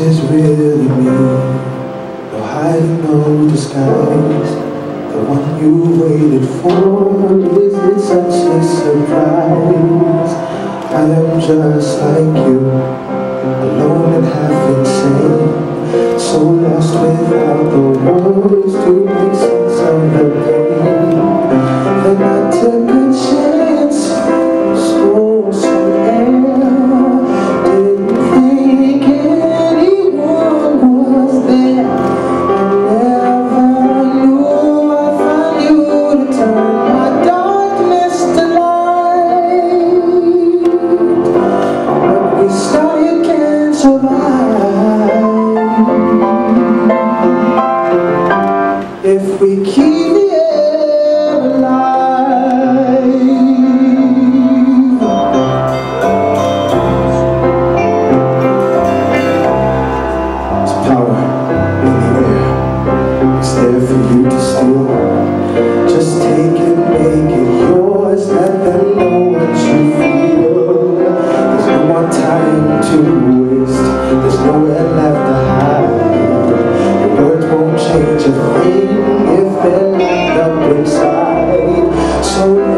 is really me. No hiding, no disguise The one you waited for Is it such a surprise. I am just like you Alone and half insane survive. soul.